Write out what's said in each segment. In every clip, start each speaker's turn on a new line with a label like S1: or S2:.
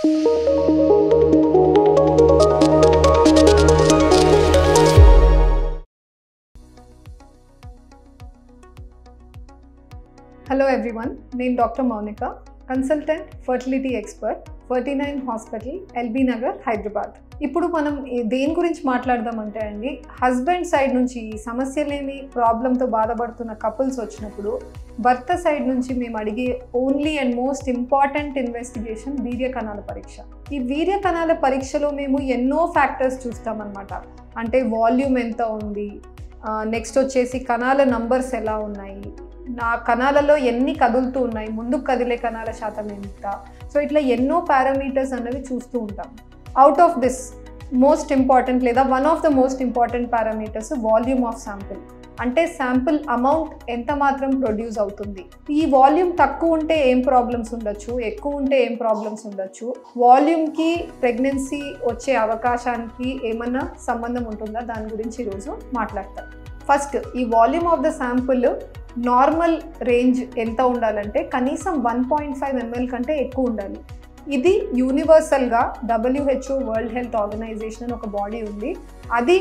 S1: Hello everyone నేను doctor Mounika consultant fertility expert forty nine hospital LB Nagar Hyderabad. ఇప్పుడు మనం దేని గురించి మాట్లాడదామంటే అండి హస్బెండ్ సైడ్ నుంచి ఈ సమస్యలేని ప్రాబ్లంతో బాధపడుతున్న కపుల్స్ వచ్చినప్పుడు భర్త సైడ్ నుంచి మేము అడిగే only and most important investigation వీర్యకణాల పరీక్ష. ఈ వీర్యకణాల పరీక్షలో మేము ఎన్నో ఫ్యాక్టర్స్ చూస్తామన్నమాట. అంటే వాల్యూమ్ ఎంత ఉంది నెక్స్ట్ వచ్చేసి కణాల నంబర్స్ ఎలా ఉన్నాయి నా కణాలలో ఎన్ని కదులుతూ ఉన్నాయి? ముందుకు కదిలే కణాల శాతం ఎంత? సో ఇట్లా ఎన్నో పారామీటర్స్ అన్నవి చూస్తూ ఉంటాం. Out of this most important లేదా one of the most important parameters volume of sample అంటే శాంపిల్ అమౌంట్ ఎంత మాత్రం ప్రొడ్యూస్ అవుతుంది? ఈ వాల్యూమ్ తక్కువ ఉంటే ఏం ప్రాబ్లమ్స్ ఉండొచ్చు? ఎక్కువ ఉంటే ఏం ప్రాబ్లమ్స్ ఉండొచ్చు? వాల్యూమ్కి ప్రెగ్నెన్సీ వచ్చే అవకాశానికి ఏమన్నా సంబంధం ఉంటుందా? దాని గురించి ఈరోజు మాట్లాడతాం. ఫస్ట్ ఈ volume of the sample normal range ఎంత ఉండాలంటే కనీసం వన్ పాయింట్ ఫైవ్ ఎంఎల్ కంటే ఎక్కువ ఉండాలి. ఇది యూనివర్సల్గా డబ్ల్యూహెచ్ఓ వరల్డ్ హెల్త్ ఆర్గనైజేషన్ అని ఒక బాడీ ఉంది. అది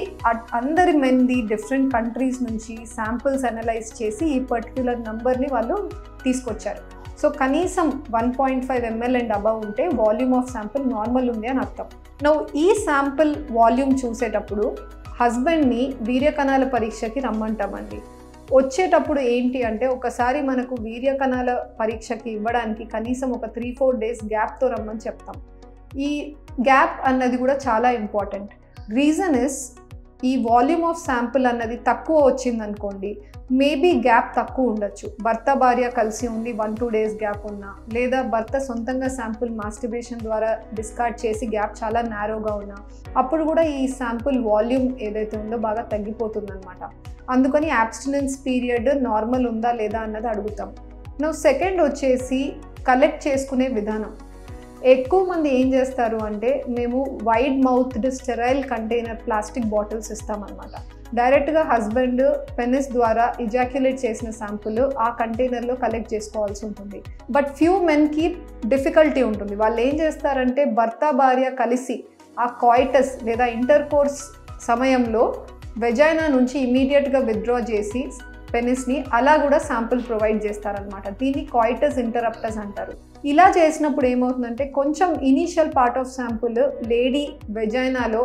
S1: అందరి మెన్ది డిఫరెంట్ కంట్రీస్ నుంచి శాంపిల్స్ అనలైజ్ చేసి ఈ పర్టిక్యులర్ నెంబర్ని వాళ్ళు తీసుకొచ్చారు. సో కనీసం one point five ML and above ఉంటే వాల్యూమ్ ఆఫ్ శాంపిల్ నార్మల్ ఉంది అని అర్థం. నువ్వు ఈ శాంపిల్ వాల్యూమ్ చూసేటప్పుడు హస్బెండ్ని వీర్యకణాల పరీక్షకి రమ్మంటామండి. వచ్చేటప్పుడు ఏంటి అంటే ఒకసారి మనకు వీర్యకణాల పరీక్షకి ఇవ్వడానికి కనీసం ఒక త్రీ ఫోర్ డేస్ గ్యాప్తో రమ్మని చెప్తాం. ఈ గ్యాప్ అన్నది కూడా చాలా ఇంపార్టెంట్ రీజన్ ఇస్ ఈ వాల్యూమ్ ఆఫ్ శాంపుల్ అన్నది తక్కువ వచ్చిందనుకోండి మేబీ గ్యాప్ తక్కువ ఉండొచ్చు. భర్త భార్య కలిసి ఉండి వన్ టూ డేస్ గ్యాప్ ఉన్నా లేదా భర్త సొంతంగా శాంపుల్ మాస్టిబేషన్ ద్వారా డిస్కార్డ్ చేసి గ్యాప్ చాలా నేరోగా ఉన్నా అప్పుడు కూడా ఈ శాంపుల్ వాల్యూమ్ ఏదైతే ఉందో బాగా తగ్గిపోతుందన్నమాట. అందుకని యాబ్స్టినెన్స్ పీరియడ్ నార్మల్ ఉందా లేదా అన్నది అడుగుతాం. నువ్వు సెకండ్ వచ్చేసి కలెక్ట్ చేసుకునే విధానం. ఎక్కువ మంది ఏం చేస్తారు అంటే మేము wide mouthed sterile container plastic bottles ఇస్తామన్నమాట. డైరెక్ట్గా హస్బెండ్ పెనిస్ ద్వారా ఇజాక్యులేట్ చేసిన శాంపుల్ ఆ కంటైనర్లో కలెక్ట్ చేసుకోవాల్సి ఉంటుంది. బట్ ఫ్యూ మెన్కి డిఫికల్టీ ఉంటుంది. వాళ్ళు ఏం చేస్తారంటే భర్త భార్య కలిసి ఆ కాయిటస్ లేదా ఇంటర్ కోర్స్ సమయంలో వెజైనా నుంచి ఇమీడియట్గా విత్డ్రా చేసి పెనిస్ని అలా కూడా శాంపుల్ ప్రొవైడ్ చేస్తారనమాట దీన్ని కాయిటస్ ఇంటరప్టస్ అంటారు. ఇలా చేసినప్పుడు ఏమవుతుందంటే కొంచెం initial part of sample lady వెజైనాలో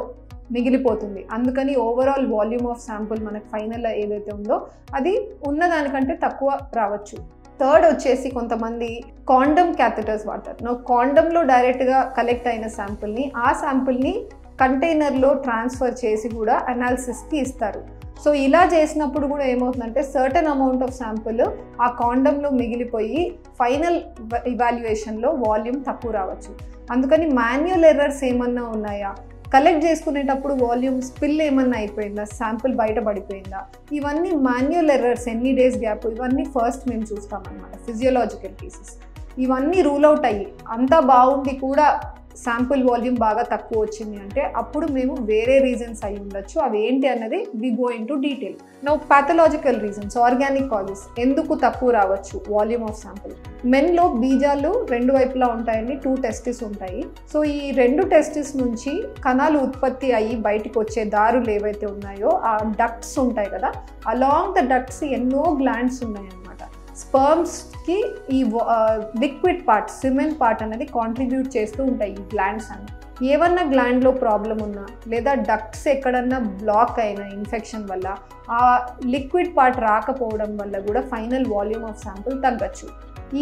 S1: మిగిలిపోతుంది. అందుకని ఓవరాల్ వాల్యూమ్ ఆఫ్ శాంపుల్ మనకు ఫైనల్ ఏదైతే ఉందో అది ఉన్నదానికంటే తక్కువ రావచ్చు. థర్డ్ వచ్చేసి కొంతమంది కాండమ్ క్యాథెటర్స్ వాడతారు. నో కాండమ్లో డైరెక్ట్గా కలెక్ట్ అయిన శాంపుల్ని ఆ శాంపుల్ని కంటైనర్లో ట్రాన్స్ఫర్ చేసి కూడా అనాలిసిస్కి ఇస్తారు. సో ఇలా చేసినప్పుడు కూడా ఏమవుతుందంటే సర్టన్ అమౌంట్ ఆఫ్ శాంపుల్ ఆ కాండంలో మిగిలిపోయి ఫైనల్ ఇవాల్యుయేషన్లో వాల్యూమ్ తక్కువ రావచ్చు. అందుకని మాన్యువల్ ఎర్రర్స్ ఏమన్నా ఉన్నాయా? కలెక్ట్ చేసుకునేటప్పుడు వాల్యూమ్ స్పిల్ ఏమన్నా అయిపోయిందా? శాంపుల్ బయట పడిపోయిందా? ఇవన్నీ మాన్యువల్ ఎర్రర్స్ ఎన్ని డేస్ గ్యాప్ ఇవన్నీ ఫస్ట్ మేము చూస్తామన్నమాట ఫిజియోలాజికల్ కేసెస్ ఇవన్నీ రూల్ అవుట్ అయ్యి అంతా బాగుండి కూడా శాంపుల్ వాల్యూమ్ బాగా తక్కువ వచ్చింది అంటే అప్పుడు మేము వేరే రీజన్స్ అయి ఉండొచ్చు. అవి ఏంటి అన్నది we go into detail no pathological reasons organic causes ఎందుకు తక్కువ రావచ్చు వాల్యూమ్ ఆఫ్ శాంపుల్? మెన్లో బీజాలు రెండు వైపులా ఉంటాయని టూ టెస్టిస్ ఉంటాయి. సో ఈ రెండు టెస్టిస్ నుంచి కణాలు ఉత్పత్తి అయ్యి బయటకు వచ్చే దారులు ఏవైతే ఉన్నాయో ఆ డక్ట్స్ ఉంటాయి కదా అలాంగ్ ద డక్ట్స్ ఎన్నో గ్లాండ్స్ ఉన్నాయన్నమాట. స్పర్మ్స్కి ఈ లిక్విడ్ పార్ట్ సిమెన్ పార్ట్ అనేది కాంట్రిబ్యూట్ చేస్తూ ఉంటాయి ఈ గ్లాండ్స్ అని ఏమన్నా గ్లాండ్లో ప్రాబ్లం ఉన్నా లేదా డక్ట్స్ ఎక్కడన్నా బ్లాక్ అయిన ఇన్ఫెక్షన్ వల్ల ఆ లిక్విడ్ పార్ట్ రాకపోవడం వల్ల కూడా ఫైనల్ వాల్యూమ్ ఆఫ్ శాంపుల్ తగ్గచ్చు.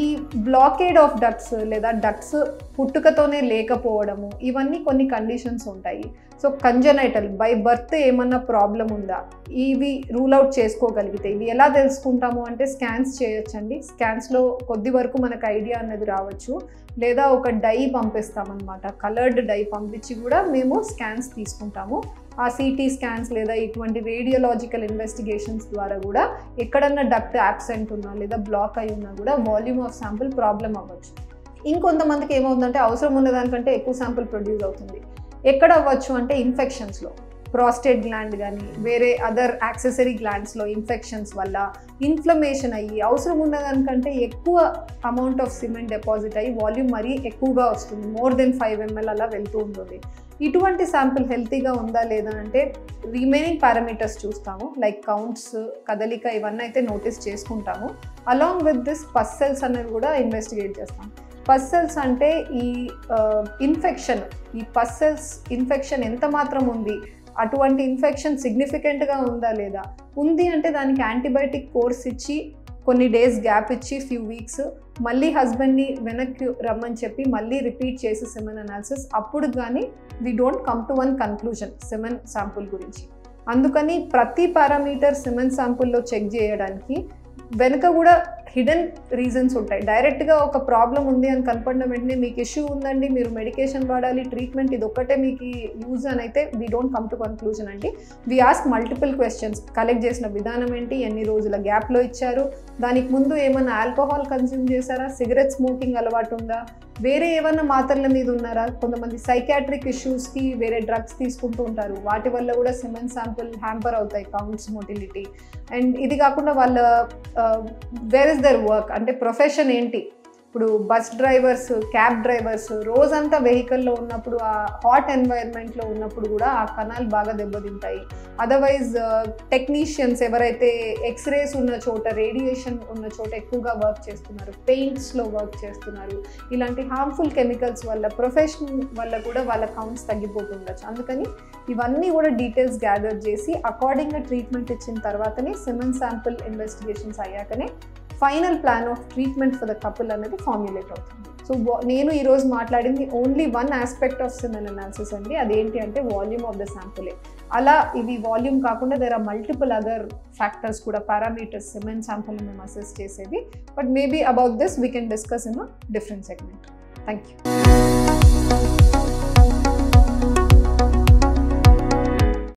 S1: ఈ బ్లాకేడ్ ఆఫ్ డక్ట్స్ లేదా డక్ట్స్ పుట్టుకతోనే లేకపోవడము ఇవన్నీ కొన్ని కండిషన్స్ ఉంటాయి. సో కంజనైటల్ బై బర్త్ ఏమన్నా ప్రాబ్లం ఉందా? ఇవి రూల్ అవుట్ చేసుకోగలిగితే ఇవి ఎలా తెలుసుకుంటాము అంటే స్కాన్స్ చేయొచ్చండి. స్కాన్స్లో కొద్ది వరకు మనకు ఐడియా అనేది రావచ్చు. లేదా ఒక డై పంపిస్తామన్నమాట. కలర్డ్ డై పంపించి కూడా మేము స్కాన్స్ తీసుకుంటాము. ఆ సిటీ స్కాన్స్ లేదా ఇటువంటి రేడియోలాజికల్ ఇన్వెస్టిగేషన్స్ ద్వారా కూడా ఎక్కడన్నా డక్ట్ యాబ్సెంట్ ఉన్నా లేదా బ్లాక్ అయి ఉన్నా కూడా వాల్యూమ్ ఆఫ్ శాంపుల్ ప్రాబ్లం అవ్వచ్చు. ఇంకొంతమందికి ఏమవుతుందంటే అవసరం ఉన్న దానికంటే ఎక్కువ శాంపుల్ ప్రొడ్యూస్ అవుతుంది. ఎక్కడ అవ్వచ్చు అంటే ఇన్ఫెక్షన్స్లో ప్రాస్టేట్ గ్లాండ్ కానీ వేరే అదర్ యాక్సెసరీ గ్లాండ్స్లో ఇన్ఫెక్షన్స్ వల్ల ఇన్ఫ్లమేషన్ అయ్యి అవసరం ఉన్నదానికంటే ఎక్కువ అమౌంట్ ఆఫ్ సిమెంట్ డిపాజిట్ అయ్యి వాల్యూమ్ మరీ ఎక్కువగా వస్తుంది. మోర్ దెన్ ఫైవ్ ఎంఎల్ అలా వెళ్తూ ఉంటుంది. ఇటువంటి శాంపిల్ హెల్తీగా ఉందా లేదా అంటే రిమైనింగ్ పారామీటర్స్ చూస్తాము. లైక్ కౌంట్స్ కదలిక ఇవన్నీ అయితే నోటీస్ చేసుకుంటాము. అలాంగ్ విత్ దిస్ పస్సెల్స్ అనేవి కూడా ఇన్వెస్టిగేట్ చేస్తాం పస్సెల్స్ అంటే ఈ ఇన్ఫెక్షన్. ఈ పస్సెల్స్ ఇన్ఫెక్షన్ ఎంత మాత్రం ఉంది? అటువంటి ఇన్ఫెక్షన్ సిగ్నిఫికెంట్గా ఉందా లేదా? ఉంది అంటే దానికి యాంటీబయాటిక్ కోర్స్ ఇచ్చి కొన్ని డేస్ గ్యాప్ ఇచ్చి ఫ్యూ వీక్స్ మళ్ళీ హస్బెండ్ని వెనక్కి రమ్మని చెప్పి మళ్ళీ రిపీట్ చేసి సెమెన్ అనాలిసిస్. అప్పుడు కానీ we don't come to one conclusion semen sample గురించి. అందుకని ప్రతి పారామీటర్ సిమెన్ శాంపుల్లో చెక్ చేయడానికి వెనుక కూడా హిడెన్ రీజన్స్ ఉంటాయి. డైరెక్ట్గా ఒక ప్రాబ్లం ఉంది అని కనపడిన వెంటనే మీకు ఇష్యూ ఉందండి మీరు మెడికేషన్ వాడాలి ట్రీట్మెంట్ ఇది ఒక్కటే మీకు యూజ్ అని అయితే we don't come to conclusion అండి. We ask multiple questions collect చేసిన విధానం ఏంటి ఎన్ని రోజుల గ్యాప్లో ఇచ్చారు దానికి ముందు ఏమైనా ఆల్కహాల్ కన్స్యూమ్ చేశారా సిగరెట్ స్మోకింగ్ అలవాటు ఉందా వేరే ఏమైనా మాత్రల మీద ఉన్నారా కొంతమంది సైకాట్రిక్ ఇష్యూస్కి వేరే డ్రగ్స్ తీసుకుంటూ ఉంటారు వాటి వల్ల కూడా సిమెన్ శాంపుల్ హ్యాంపర్ అవుతాయి కౌంట్స్ మోటిలిటీ అండ్ ఇది కాకుండా వాళ్ళ uh, where is their work అంటే ప్రొఫెషన్ ఏంటి? ఇప్పుడు బస్ డ్రైవర్స్ క్యాబ్ డ్రైవర్స్ రోజంతా వెహికల్లో ఉన్నప్పుడు ఆ హాట్ ఎన్వైర్న్మెంట్లో ఉన్నప్పుడు కూడా ఆ కణాలు బాగా దెబ్బతింటాయి. అదర్వైజ్ టెక్నీషియన్స్ ఎవరైతే ఎక్స్రేస్ ఉన్న చోట రేడియేషన్ ఉన్న చోట ఎక్కువగా వర్క్ చేస్తున్నారు పెయింట్స్లో వర్క్ చేస్తున్నారు ఇలాంటి హార్మ్ఫుల్ కెమికల్స్ వల్ల ప్రొఫెషన్ వల్ల కూడా వాళ్ళ కౌంట్స్ తగ్గిపోతుండొచ్చు అందుకని ఇవన్నీ కూడా డీటెయిల్స్ గ్యాదర్ చేసి అకార్డింగ్గా ట్రీట్మెంట్ ఇచ్చిన తర్వాతనే semen sample investigations అయ్యాకనే final plan of treatment for the couple అనేది ఫార్ములేట్ అవుతుంది. సో నేను ఈరోజు మాట్లాడింది only one aspect of semen analysis అండి. అదేంటి అంటే వాల్యూమ్ ఆఫ్ ద శాంపులే అలా ఇవి వాల్యూమ్ కాకుండా there are multiple other factors కూడా పారామీటర్స్ సిమెన్ శాంపుల్ మేము అసెస్ చేసేది. But maybe about this we can discuss in a different segment thank you